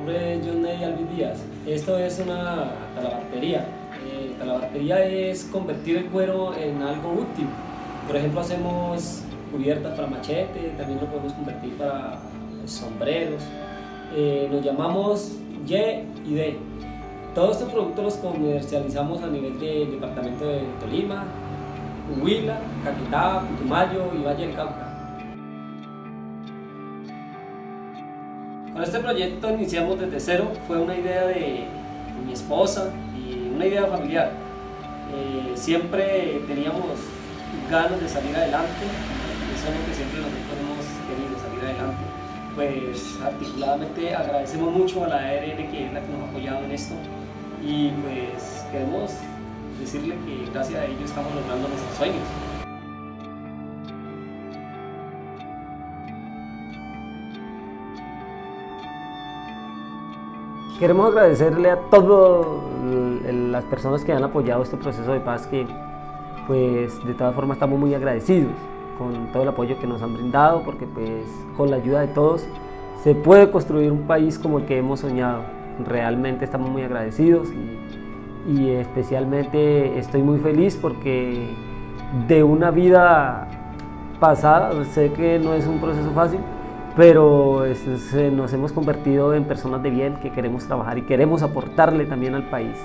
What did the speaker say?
nombre es John Ney Alvis Díaz. Esto es una talabartería. Eh, talabartería es convertir el cuero en algo útil. Por ejemplo, hacemos cubiertas para machete, también lo podemos convertir para sombreros. Eh, nos llamamos Y y D. Todos estos productos los comercializamos a nivel del departamento de Tolima, Huila, Caquetá, Putumayo y Valle del Cauca. Con este proyecto iniciamos desde cero, fue una idea de mi esposa y una idea familiar. Eh, siempre teníamos ganas de salir adelante, eso es lo que siempre nosotros hemos querido, salir adelante. Pues articuladamente agradecemos mucho a la ARN que es la que nos ha apoyado en esto y pues queremos decirle que gracias a ello estamos logrando nuestros sueños. Queremos agradecerle a todas las personas que han apoyado este proceso de paz que pues de todas formas estamos muy agradecidos con todo el apoyo que nos han brindado porque pues con la ayuda de todos se puede construir un país como el que hemos soñado. Realmente estamos muy agradecidos y, y especialmente estoy muy feliz porque de una vida pasada, sé que no es un proceso fácil, pero nos hemos convertido en personas de bien que queremos trabajar y queremos aportarle también al país.